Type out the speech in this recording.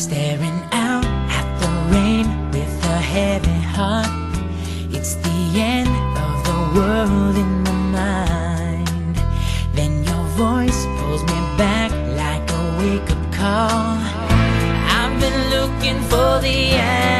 Staring out at the rain with a heavy heart. It's the end of the world in my mind. Then your voice pulls me back like a wake-up call. I've been looking for the end